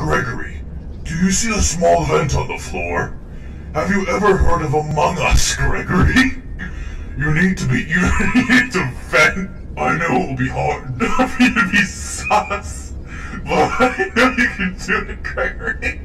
Gregory, do you see a small vent on the floor? Have you ever heard of Among Us, Gregory? You need to be, you need to vent. I know it will be hard for you to be sus, but I know you can do it, Gregory.